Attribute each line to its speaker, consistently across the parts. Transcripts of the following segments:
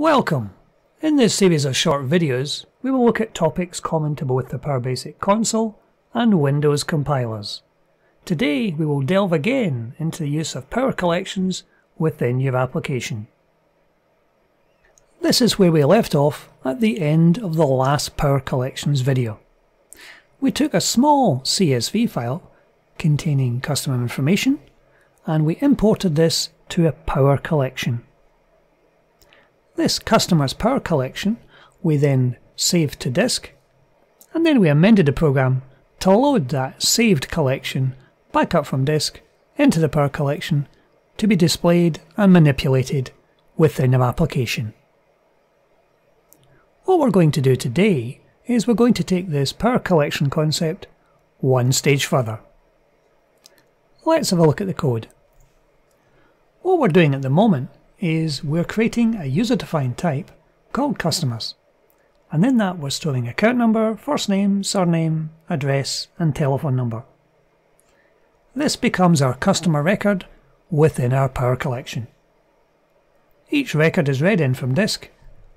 Speaker 1: Welcome! In this series of short videos, we will look at topics common to both the Power Basic console and Windows compilers. Today we will delve again into the use of power collections within your application. This is where we left off at the end of the last power collections video. We took a small CSV file containing customer information and we imported this to a power collection. This customer's power collection we then saved to disk, and then we amended the program to load that saved collection back up from disk into the power collection to be displayed and manipulated within our application. What we're going to do today is we're going to take this power collection concept one stage further. Let's have a look at the code. What we're doing at the moment is we're creating a user-defined type called customers. And in that we're storing account number, first name, surname, address and telephone number. This becomes our customer record within our Power Collection. Each record is read in from disk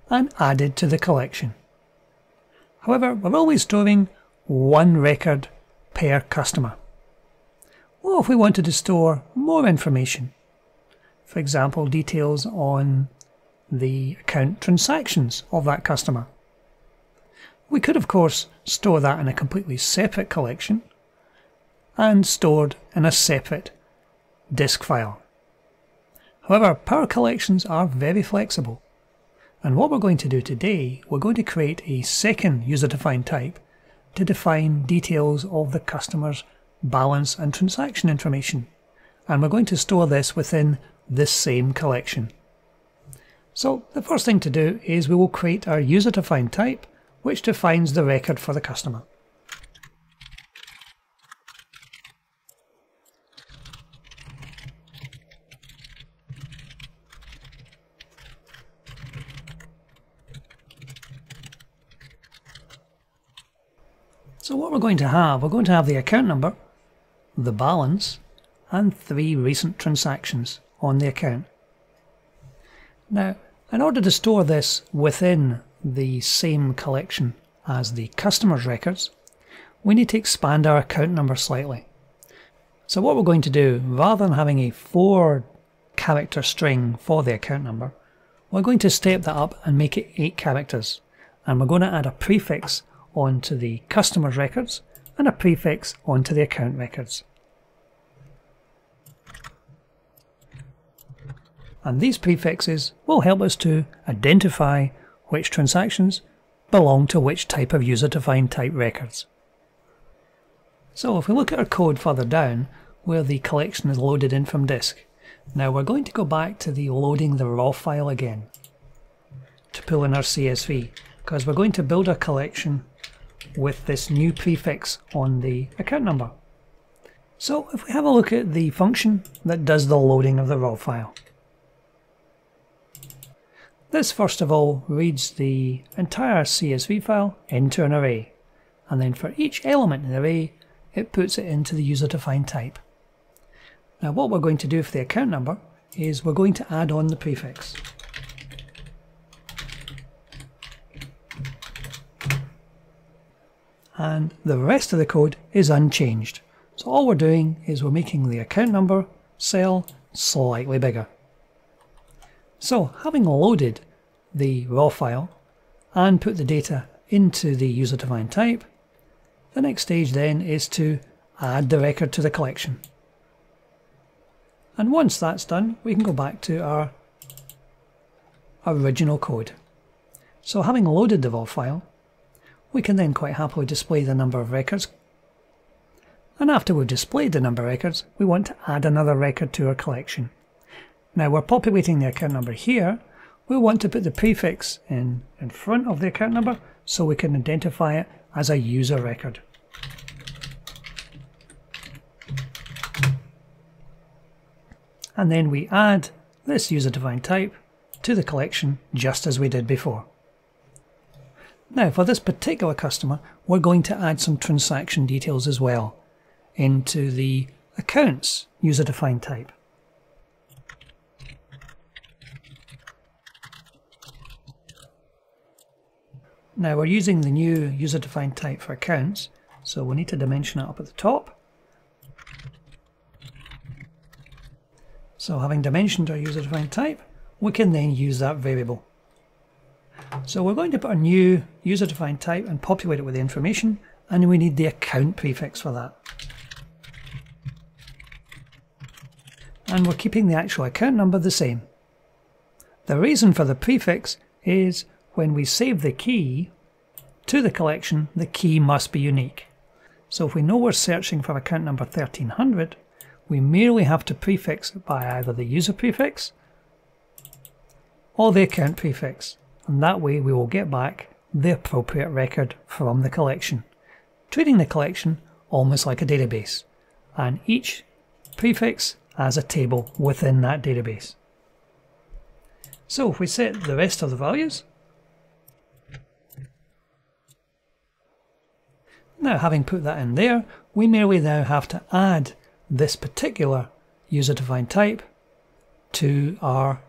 Speaker 1: and added to the collection. However, we're always storing one record per customer. What if we wanted to store more information? For example, details on the account transactions of that customer. We could, of course, store that in a completely separate collection and stored in a separate disk file. However, Power Collections are very flexible. And what we're going to do today, we're going to create a second user-defined type to define details of the customer's balance and transaction information. And we're going to store this within this same collection. So the first thing to do is we will create our user-defined type which defines the record for the customer. So what we're going to have, we're going to have the account number, the balance, and three recent transactions on the account. Now, in order to store this within the same collection as the customer's records, we need to expand our account number slightly. So what we're going to do, rather than having a four character string for the account number, we're going to step that up and make it eight characters. And we're going to add a prefix onto the customer's records and a prefix onto the account records. And these prefixes will help us to identify which transactions belong to which type of user-defined type records. So if we look at our code further down, where the collection is loaded in from disk, now we're going to go back to the loading the raw file again to pull in our CSV, because we're going to build a collection with this new prefix on the account number. So if we have a look at the function that does the loading of the raw file, this first of all reads the entire CSV file into an array, and then for each element in the array, it puts it into the user-defined type. Now what we're going to do for the account number is we're going to add on the prefix. And the rest of the code is unchanged. So all we're doing is we're making the account number cell slightly bigger. So having loaded the raw file and put the data into the user-defined type, the next stage then is to add the record to the collection. And once that's done, we can go back to our original code. So having loaded the raw file, we can then quite happily display the number of records. And after we've displayed the number of records, we want to add another record to our collection. Now we're populating the account number here. We want to put the prefix in, in front of the account number so we can identify it as a user record. And then we add this user-defined type to the collection just as we did before. Now for this particular customer, we're going to add some transaction details as well into the accounts user-defined type. Now we're using the new user-defined type for accounts, so we need to dimension it up at the top. So having dimensioned our user-defined type, we can then use that variable. So we're going to put a new user-defined type and populate it with the information, and we need the account prefix for that. And we're keeping the actual account number the same. The reason for the prefix is when we save the key to the collection, the key must be unique. So if we know we're searching for account number 1300, we merely have to prefix it by either the user prefix or the account prefix, and that way we will get back the appropriate record from the collection, treating the collection almost like a database, and each prefix as a table within that database. So if we set the rest of the values, now having put that in there, we merely now have to add this particular user-defined type to our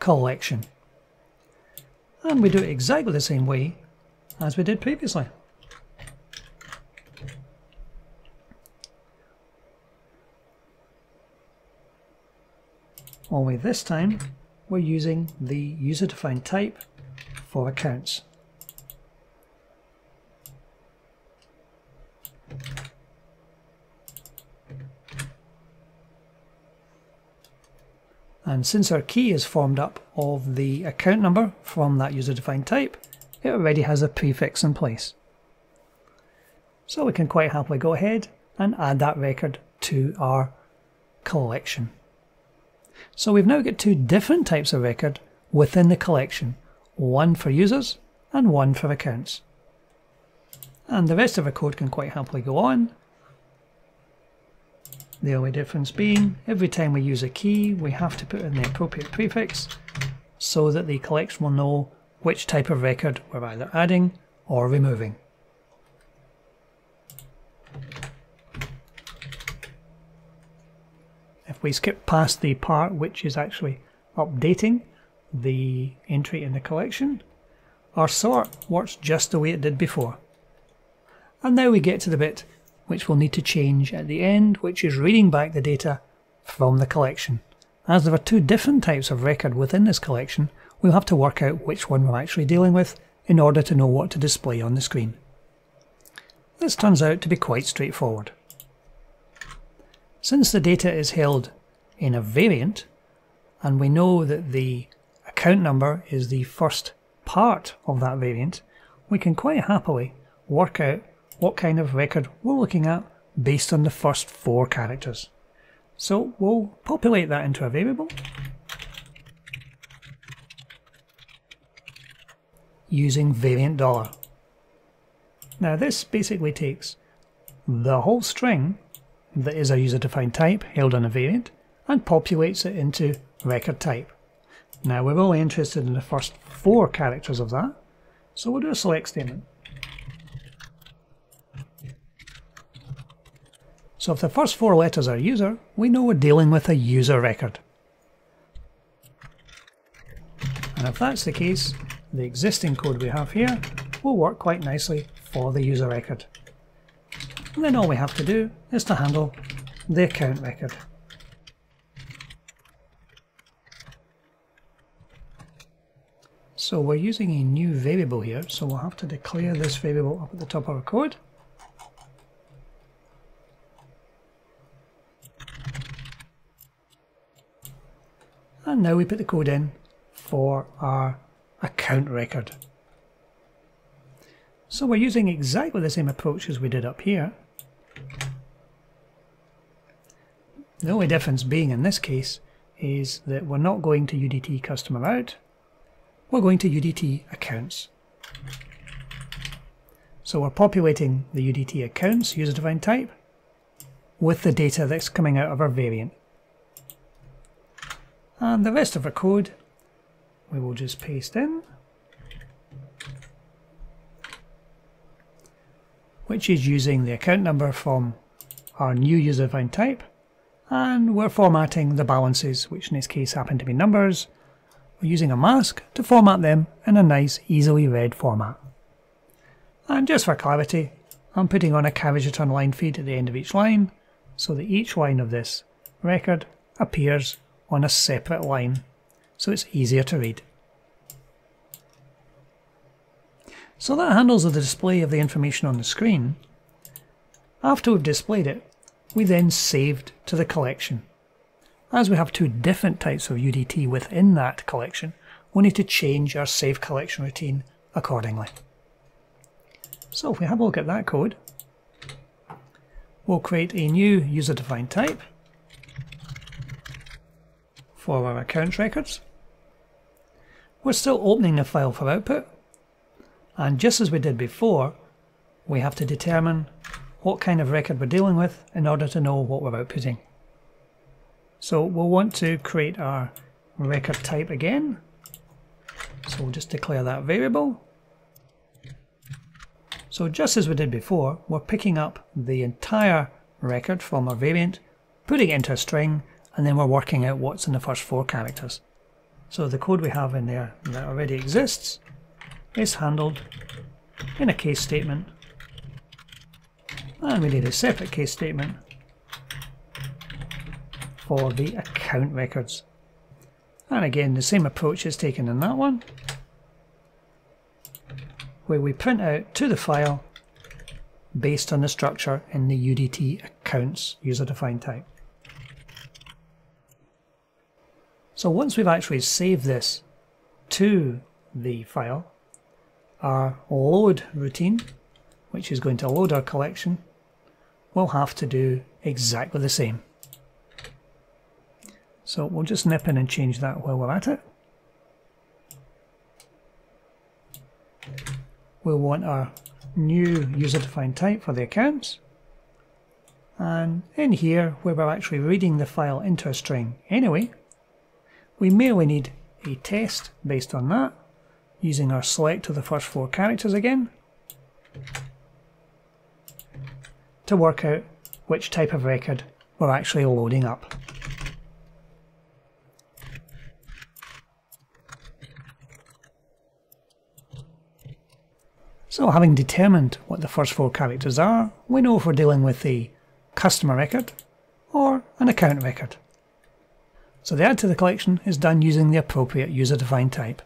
Speaker 1: collection. And we do it exactly the same way as we did previously. Only this time we're using the user-defined type for accounts. And since our key is formed up of the account number from that user-defined type, it already has a prefix in place. So we can quite happily go ahead and add that record to our collection. So we've now got two different types of record within the collection, one for users and one for accounts. And the rest of our code can quite happily go on. The only difference being, every time we use a key, we have to put in the appropriate prefix so that the collection will know which type of record we're either adding or removing. If we skip past the part which is actually updating the entry in the collection, our sort works just the way it did before. And now we get to the bit which we'll need to change at the end, which is reading back the data from the collection. As there are two different types of record within this collection, we'll have to work out which one we're actually dealing with in order to know what to display on the screen. This turns out to be quite straightforward. Since the data is held in a variant, and we know that the account number is the first part of that variant, we can quite happily work out what kind of record we're looking at based on the first four characters. So we'll populate that into a variable using variant dollar. Now this basically takes the whole string that is a user-defined type held on a variant and populates it into record type. Now we're only interested in the first four characters of that, so we'll do a select statement. So if the first four letters are user, we know we're dealing with a user record. And if that's the case, the existing code we have here will work quite nicely for the user record. And then all we have to do is to handle the account record. So we're using a new variable here, so we'll have to declare this variable up at the top of our code. And now we put the code in for our account record. So we're using exactly the same approach as we did up here, The only difference being in this case is that we're not going to UDT customer out, we're going to UDT accounts. So we're populating the UDT accounts user defined type with the data that's coming out of our variant. And the rest of our code we will just paste in, which is using the account number from our new user defined type and we're formatting the balances, which in this case happen to be numbers. We're using a mask to format them in a nice, easily read format. And just for clarity, I'm putting on a carriage return line feed at the end of each line so that each line of this record appears on a separate line so it's easier to read. So that handles the display of the information on the screen. After we've displayed it, we then saved to the collection. As we have two different types of UDT within that collection, we need to change our save collection routine accordingly. So if we have a look at that code, we'll create a new user-defined type for our account records. We're still opening the file for output, and just as we did before, we have to determine what kind of record we're dealing with in order to know what we're outputting. So we'll want to create our record type again. So we'll just declare that variable. So just as we did before, we're picking up the entire record from our variant, putting it into a string, and then we're working out what's in the first four characters. So the code we have in there that already exists is handled in a case statement and we need a separate case statement for the account records. And again, the same approach is taken in that one, where we print out to the file based on the structure in the UDT accounts user-defined type. So once we've actually saved this to the file, our load routine, which is going to load our collection, will have to do exactly the same. So we'll just nip in and change that while we're at it. We'll want our new user-defined type for the accounts. And in here, where we're actually reading the file into a string anyway, we merely need a test based on that, using our select of the first four characters again to work out which type of record we're actually loading up. So having determined what the first four characters are, we know if we're dealing with a customer record or an account record. So the add to the collection is done using the appropriate user-defined type.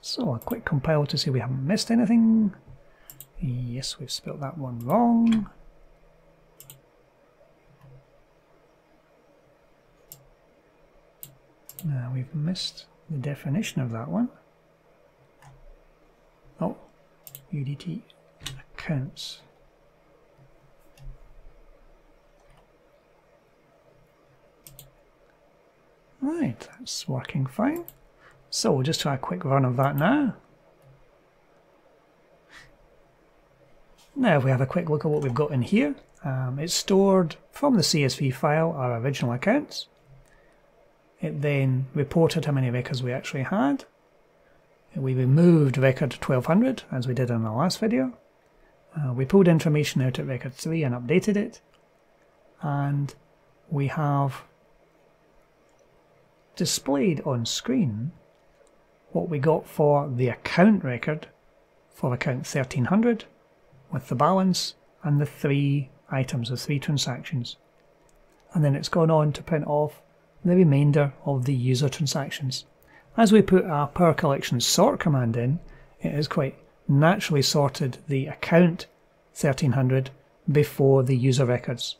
Speaker 1: So a quick compile to see we haven't missed anything. Yes, we've spelt that one wrong. Now we've missed the definition of that one. Oh, UDT accounts. Right, that's working fine. So we'll just try a quick run of that now. Now if we have a quick look at what we've got in here, um, it's stored from the CSV file our original accounts. It then reported how many records we actually had. We removed record 1200 as we did in the last video. Uh, we pulled information out at record 3 and updated it. And we have displayed on screen what we got for the account record for account 1300 with the balance and the three items, the three transactions. And then it's gone on to print off the remainder of the user transactions. As we put our Power Collection sort command in, it has quite naturally sorted the account 1300 before the user records.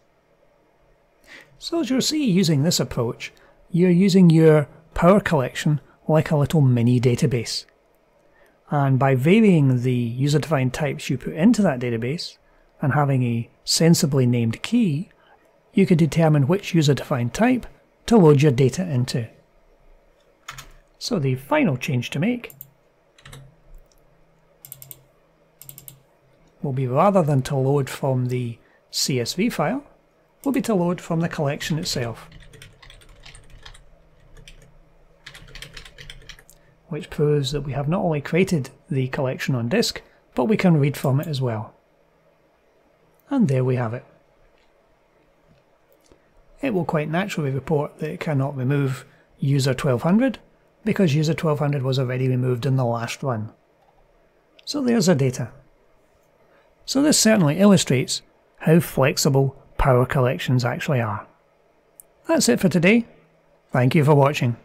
Speaker 1: So as you'll see using this approach, you're using your Power Collection like a little mini database. And by varying the user-defined types you put into that database and having a sensibly named key, you can determine which user-defined type to load your data into. So the final change to make will be rather than to load from the CSV file, will be to load from the collection itself. Which proves that we have not only created the collection on disk, but we can read from it as well. And there we have it. It will quite naturally report that it cannot remove user 1200 because user 1200 was already removed in the last run. So there's our data. So this certainly illustrates how flexible power collections actually are. That's it for today. Thank you for watching.